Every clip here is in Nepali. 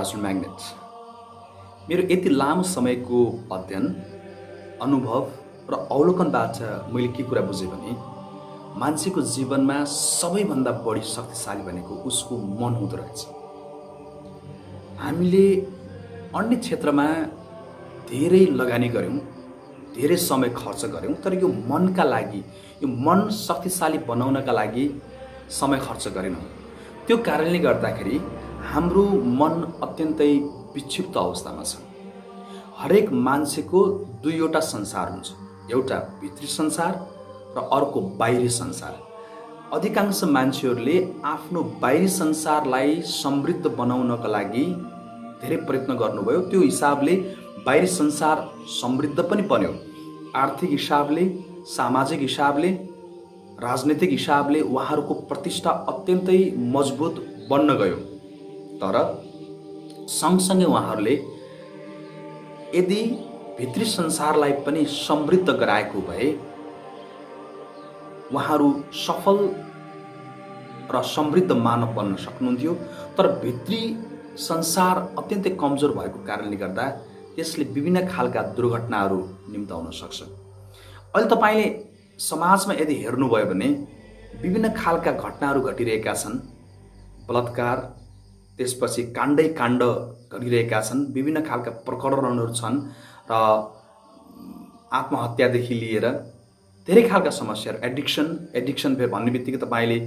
प्राजुल म्याग्नेट। मेरो यति लामो समयको अध्ययन अनुभव र अवलोकनबाट मैले के कुरा बुझेँ भने मान्छेको जीवनमा सबैभन्दा बढी शक्तिशाली भनेको उसको मन हुँदो रहेछ। हामीले अन्य क्षेत्रमा धेरै लगानी गऱ्यौँ धेरै समय खर्च गऱ्यौँ तर यो मनका लागि यो मन शक्तिशाली बनाउनका लागि समय खर्च गरेनौँ। त्यो कारणले गर्दाखेरि हाम्रो मन अत्यन्तै विक्षिप्त अवस्थामा छ। हरेक मान्छेको दुईवटा संसार हुन्छ। एउटा भित्री संसार र अर्को बाहिरी संसार। अधिकांश मान्छेहरूले आफ्नो बाहिरी संसारलाई समृद्ध बनाउनका लागि धेरै प्रयत्न गर्नुभयो। त्यो हिसाबले बाहिरी संसार समृद्ध पनि बन्यो। आर्थिक हिसाबले सामाजिक हिसाबले राजनैतिक हिसाबले उहाँहरूको प्रतिष्ठा अत्यन्तै मजबुत बन्न गयो। तर सँगसँगै उहाँहरूले यदि भित्री संसारलाई पनि समृद्ध गराएको भए उहाँहरू सफल र समृद्ध मानव बन्न सक्नुहुन्थ्यो। तर भित्री संसार अत्यन्तै कमजोर भएको कारणले गर्दा त्यसले विभिन्न खालका दुर्घटनाहरू निम्ताउन सक्छ। अहिले तपाईँले समाजमा यदि हेर्नुभयो भने विभिन्न खालका घटनाहरू घटिरहेका छन्। बलात्कार त्यसपछि काण्डै काण्ड गरिरहेका छन्। विभिन्न खालका प्रकरणहरू छन् र आत्महत्यादेखि लिएर धेरै खालका समस्याहरू एडिक्सन एडिक्सन भन्ने बित्तिकै तपाईँले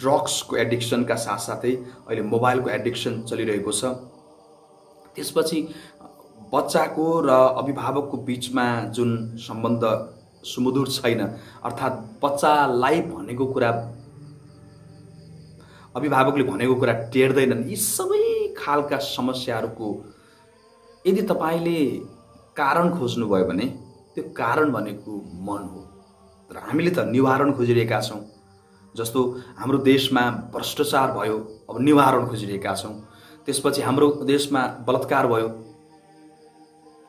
ड्रग्सको एडिक्सनका साथसाथै अहिले मोबाइलको एडिक्सन चलिरहेको छ। त्यसपछि बच्चाको र अभिभावकको बिचमा जुन सम्बन्ध सुमधुर छैन अर्थात् बच्चालाई भनेको कुरा अभिभावकले भनेको कुरा टेर्दैनन्। यी सबै खालका समस्याहरूको यदि तपाईँले कारण खोज्नुभयो भने त्यो कारण भनेको मन हो। तर हामीले त निवारण खोजिरहेका छौँ। जस्तो हाम्रो देशमा भ्रष्टाचार भयो अब निवारण खोजिरहेका छौँ। त्यसपछि हाम्रो देशमा बलात्कार भयो।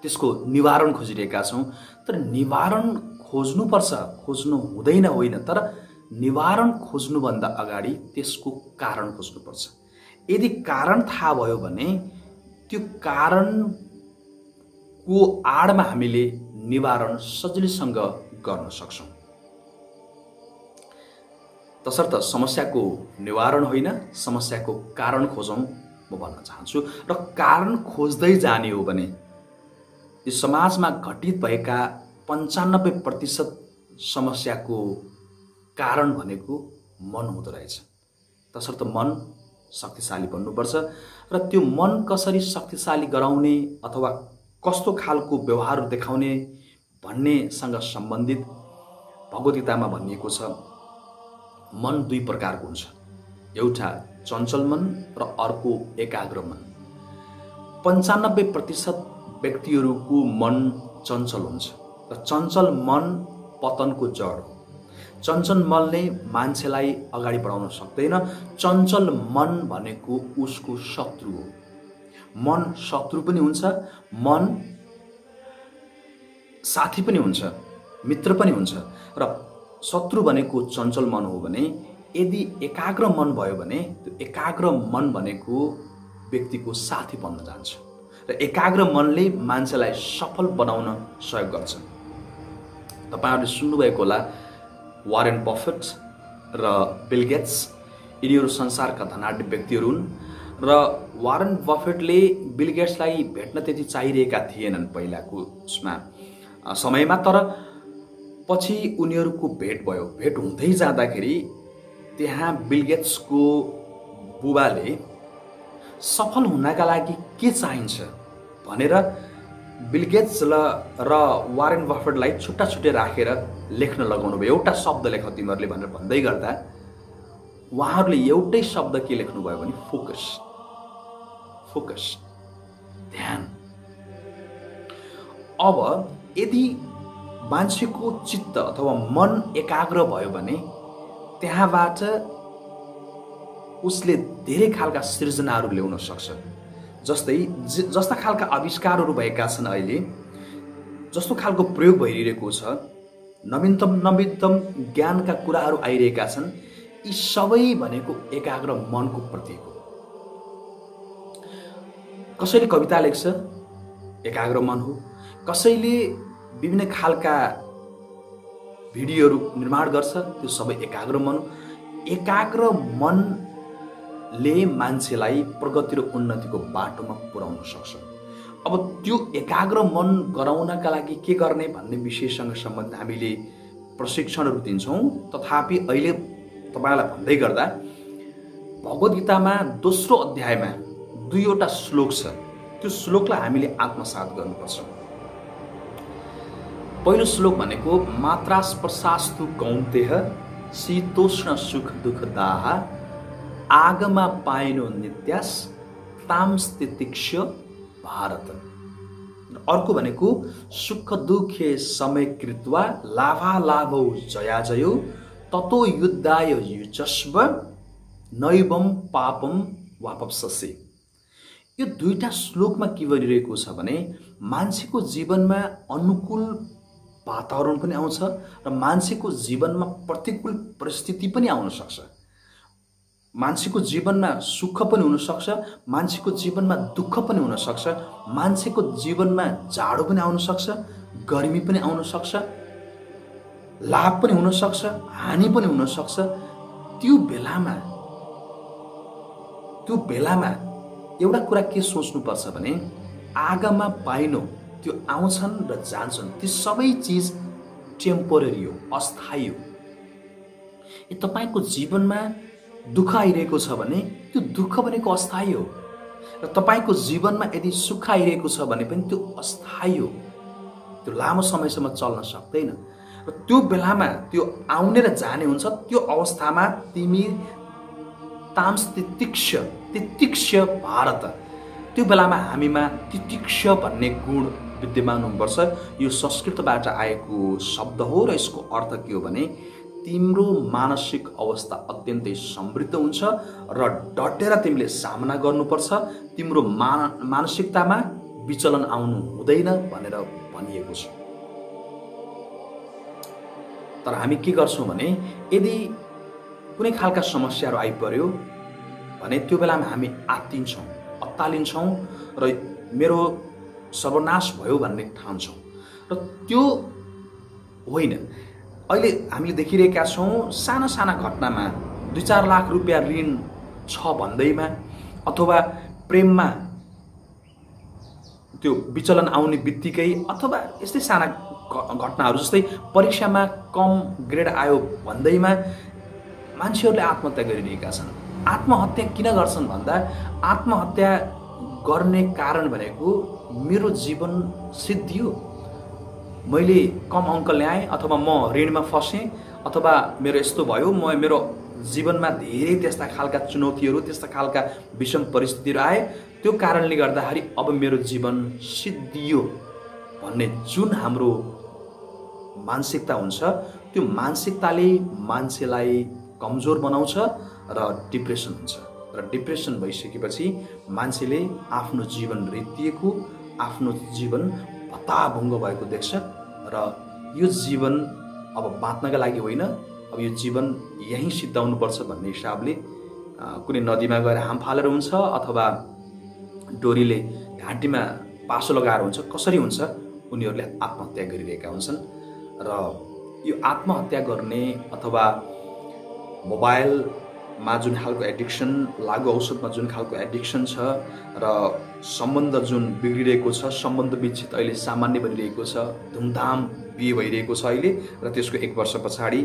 त्यसको निवारण खोजिरहेका छौँ। तर निवारण खोज्नुपर्छ खोज्नु हुँदैन होइन। तर निवारण खोज्नुभन्दा अगाडि त्यसको कारण खोज्नुपर्छ। यदि कारण थाहा भयो भने त्यो कारणको आडमा हामीले निवारण सजिलैसँग गर्न सक्छौँ। तसर्थ समस्याको निवारण होइन समस्याको कारण खोजौँ म भन्न चाहन्छु। र कारण खोज्दै जाने हो भने यो समाजमा घटित भएका पन्चानब्बे प्रतिशत समस्याको कारण भनेको मन हुँदो रहेछ। तसर्थ मन शक्तिशाली बन्नुपर्छ र त्यो मन कसरी शक्तिशाली गराउने अथवा कस्तो खालको व्यवहार देखाउने भन्नेसँग सम्बन्धित भगवद्गीतामा भनिएको छ मन दुई प्रकारको हुन्छ। एउटा चञ्चल मन र अर्को एकाग्र मन। पन्चानब्बे प्रतिशत व्यक्तिहरूको मन चञ्चल हुन्छ र चञ्चल मन पतनको जड हो। चञ्चल मनले मान्छेलाई अगाडि बढाउन सक्दैन। चञ्चल मन भनेको उसको शत्रु हो। मन शत्रु पनि हुन्छ मन साथी पनि हुन्छ मित्र पनि हुन्छ र शत्रु भनेको चञ्चल मन हो भने यदि एकाग्र मन भयो भने त्यो एकाग्र मन भनेको व्यक्तिको साथी बन्न जान्छ र एकाग्र मनले मान्छेलाई सफल बनाउन सहयोग गर्छ। तपाईँहरूले सुन्नुभएको होला वारेन बफेट र बिलगेट्स यिनीहरू संसारका धनाढ्य व्यक्तिहरू हुन् र वारेन बफेटले बिलगेट्सलाई भेट्न त्यति चाहिरहेका थिएनन् पहिलाको उसमा समयमा तर पछि उनीहरूको भेट भयो। भेट हुँदै जाँदाखेरि त्यहाँ बिलगेट्सको बुबाले सफल हुनका लागि के चाहिन्छ भनेर बिलगेट्स र र वारेन बफेटलाई छुट्टा छुट्टै राखेर लेख्न लगाउनु भयो एउटा शब्द लेख तिमीहरूले भनेर भन्दै गर्दा उहाँहरूले एउटै शब्द के लेख्नुभयो भने फोकस। फोकस। ध्यान। अब यदि मान्छेको चित्त अथवा मन एकाग्र भयो भने त्यहाँबाट उसले धेरै खालका सृजनाहरू ल्याउन सक्छ। जस्तै जस्ता खालका आविष्कारहरू भएका छन् अहिले जस्तो खालको प्रयोग भइरहेको छ नवीनतम नवीनतम ज्ञानका कुराहरू आइरहेका छन् यी सबै भनेको एकाग्र मनको प्रतीक हो। कसैले कविता लेख्छ? एकाग्र मन हो। कसैले विभिन्न खालका भिडियोहरू निर्माण गर्छ? त्यो सबै एकाग्र मन हो। एकाग्र मनले मान्छेलाई प्रगति र उन्नतिको बाटोमा पुर्याउन सक्छ। अब त्यो एकाग्र मन गराउनका लागि के गर्ने भन्ने विषयसँग सम्बन्धित हामीले प्रशिक्षणहरू दिन्छौँ। तथापि अहिले तपाईँलाई भन्दै गर्दा भगवद् गीतामा दोस्रो अध्यायमा दुईवटा श्लोक छ। त्यो श्लोकलाई हामीले आत्मसात गर्नुपर्छ। पहिलो श्लोक भनेको मात्रास प्रशास्तु कौन्तेह शीतोष्ण सुख दुख दाह आगमा पाइनो नित्यास तामस्तितिक्ष भारत। अर्को भनेको सुख दुखे समय कृत्वा लाभालाभौ जयाजयो ततो युद्धाय युचस्व नैवम पापम वापससे यो दुईवटा श्लोकमा के गरिरहेको छ भने मान्छेको जीवनमा अनुकूल वातावरण पनि आउँछ र मान्छेको जीवनमा प्रतिकूल परिस्थिति पनि आउन सक्छ। मान्छेको जीवनमा सुख पनि हुनसक्छ मान्छेको जीवनमा दुःख पनि हुनसक्छ मान्छेको जीवनमा जाडो पनि आउन सक्छ गर्मी पनि आउन सक्छ लाभ पनि हुनसक्छ हानि पनि हुनसक्छ। त्यो बेलामा त्यो बेलामा एउटा कुरा के सोच्नुपर्छ भने आगमा पाइनो त्यो आउँछन् र जान्छन् ती सबै चिज टेम्पोररी हो अस्थायी हो। तपाईँको जीवनमा दुःख आइरहेको छ भने त्यो दुःख भनेको अस्थायी हो? र तपाईँको जीवनमा यदि सुख आइरहेको छ भने पनि त्यो अस्थायी हो। त्यो लामो समयसम्म चल्न सक्दैन। र त्यो बेलामा त्यो आउने र जाने हुन्छ त्यो अवस्थामा तिमी ताम्स तितिक्ष तितिक्ष भारत। त्यो बेलामा हामीमा तितिक्ष भन्ने गुण विद्यमान हुनुपर्छ। यो संस्कृतबाट आएको शब्द हो र यसको अर्थ के हो भने तिम्रो मानसिक अवस्था अत्यन्तै समृद्ध हुन्छ र डटेर तिमीले सामना गर्नुपर्छ। तिम्रो मा मानसिकतामा विचलन आउनु हुँदैन भनेर भनिएको छ। तर हामी के गर्छौँ भने यदि कुनै खालका समस्याहरू आइपर्यो भने त्यो बेलामा हामी आत्तिन्छौँ अत्तालिन्छौँ र मेरो सर्वनाश भयो भन्ने ठान्छौँ। र त्यो होइन। अहिले हामीले देखिरहेका छौँ साना साना घटनामा दुई चार लाख रुपियाँ ऋण छ भन्दैमा अथवा प्रेममा त्यो विचलन आउने बित्तिकै अथवा यस्तै साना घटनाहरू जस्तै परीक्षामा कम ग्रेड आयो भन्दैमा मान्छेहरूले आत्महत्या गरिरहेका छन्। आत्महत्या किन गर्छन् भन्दा आत्महत्या गर्ने कारण भनेको मेरो जीवन सिद्धियो मैले कम अङ्क ल्याएँ अथवा म ऋणमा फसेँ अथवा मेरो यस्तो भयो म मेरो जीवनमा धेरै त्यस्ता खालका चुनौतीहरू त्यस्ता खालका विषम परिस्थितिहरू आए। त्यो कारणले गर्दाखेरि अब मेरो जीवन सिद्धियो भन्ने जुन हाम्रो मानसिकता हुन्छ त्यो मानसिकताले मान्छेलाई कमजोर बनाउँछ र डिप्रेसन हुन्छ। र डिप्रेसन भइसकेपछि मान्छेले आफ्नो जीवन रित्तिएको आफ्नो जीवन भत्ताभुङ्ग भएको देख्छ र यो जीवन अब बाँच्नका लागि होइन अब यो जीवन यहीँ सिद्धाउनुपर्छ भन्ने हिसाबले कुनै नदीमा गएर हाम फालेर हुन्छ अथवा डोरीले घाँटीमा पासो लगाएर हुन्छ कसरी हुन्छ उनीहरूले आत्महत्या गरिरहेका हुन्छन्। र यो आत्महत्या गर्ने अथवा मोबाइलमा जुन खालको एडिक्सन लागु औषधमा जुन खालको एडिक्सन छ र सम्बन्ध जुन बिग्रिरहेको छ सम्बन्ध विच्छेद अहिले सामान्य बनिरहेको छ धुमधाम बिहे भइरहेको छ अहिले र त्यसको एक वर्ष पछाडि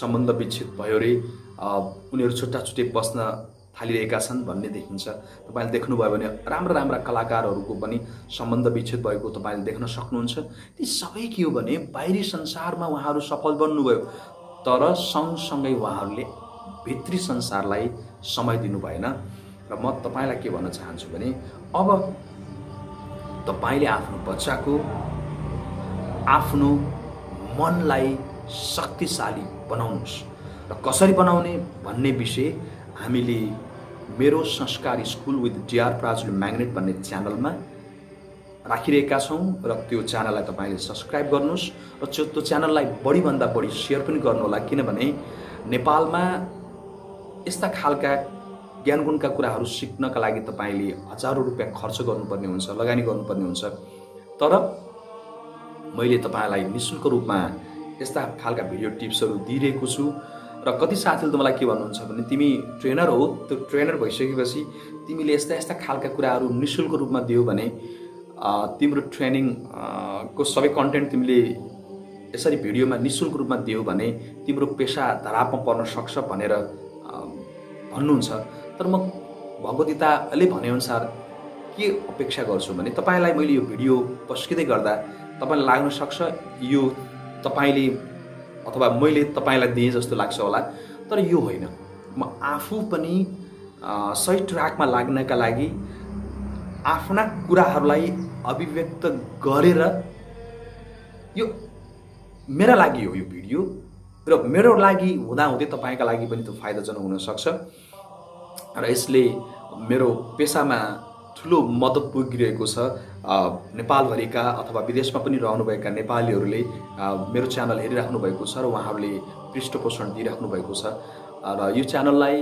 सम्बन्ध विच्छेद भयो अरे उनीहरू छुट्टा छुट्टै बस्न थालिरहेका छन् भन्ने देखिन्छ। तपाईँले देख्नुभयो भने राम्रा राम्रा कलाकारहरूको पनि सम्बन्ध विच्छेद भएको तपाईँले देख्न सक्नुहुन्छ। ती सबै के हो भने बाहिरी संसारमा उहाँहरू सफल बन्नुभयो तर सँगसँगै उहाँहरूले भित्री संसारलाई समय दिनु भएन। र म तपाईँलाई के भन्न चाहन्छु भने अब तपाईँले आफ्नो बच्चाको आफ्नो मनलाई शक्तिशाली बनाउनुहोस्। र कसरी बनाउने भन्ने विषय हामीले मेरो संस्कार school with DR Prajul magnet भन्ने च्यानलमा राखिरहेका छौँ र त्यो च्यानललाई तपाईँले सब्सक्राइब गर्नुहोस् र त्यो च्यानललाई बढीभन्दा बढी सेयर पनि गर्नुहोला। किनभने नेपालमा यस्ता खालका ज्ञानगुणका कुराहरू सिक्नका लागि तपाईँले हजारौँ रुपियाँ खर्च गर्नुपर्ने हुन्छ लगानी गर्नुपर्ने हुन्छ। तर मैले तपाईँलाई नि शुल्क रूपमा यस्ता खालका भिडियो टिप्सहरू दिइरहेको छु र कति साथीले मलाई के भन्नुहुन्छ भने तिमी ट्रेनर हो त्यो ट्रेनर भइसकेपछि तिमीले यस्ता यस्ता खालका कुराहरू नि शुल्क रूपमा दियो भने तिम्रो ट्रेनिङ को सबै कन्टेन्ट तिमीले यसरी भिडियोमा नि शुल्क रूपमा दियो भने तिम्रो पेसा धरापमा पर्न सक्छ भनेर भन्नुहुन्छ। तर म भगवद्गीताले भनेअनुसार के अपेक्षा गर्छु भने तपाईँलाई मैले यो भिडियो पस्किँदै गर्दा तपाईँलाई लाग्न सक्छ यो तपाईँले अथवा मैले तपाईँलाई दिएँ जस्तो लाग्छ होला। तर यो होइन। म आफू पनि सही ट्र्याकमा लाग्नका लागि आफ्ना कुराहरूलाई अभिव्यक्त गरेर यो मेरा लागि हो यो भिडियो। र मेरो लागि हुँदाहुँदै तपाईँका लागि पनि त्यो फाइदाजनक हुनसक्छ। र यसले मेरो पेसामा ठुलो मद्दत पुगिरहेको छ। नेपालभरिका अथवा विदेशमा पनि रहनुभएका नेपालीहरूले मेरो च्यानल हेरिराख्नु भएको छ र उहाँहरूले पृष्ठपोषण दिइराख्नु भएको छ। र यो च्यानललाई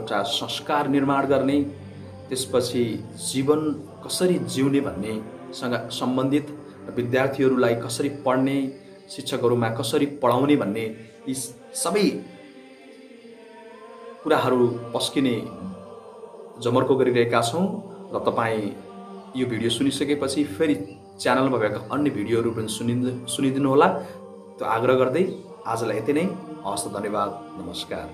एउटा संस्कार निर्माण गर्ने त्यसपछि जीवन कसरी जिउने भन्नेसँग सम्बन्धित विद्यार्थीहरूलाई कसरी पढ्ने शिक्षकहरूमा कसरी पढाउने भन्ने यी सबै कुराहरू पस्किने जमर्को गरिरहेका छौँ र तपाईँ यो भिडियो सुनिसकेपछि फेरि च्यानलमा भएका अन्य भिडियोहरू पनि सुनिदिनु सुनिदिनु होला त्यो आग्रह गर्दै आजलाई यति नै। हवस् धन्यवाद। नमस्कार।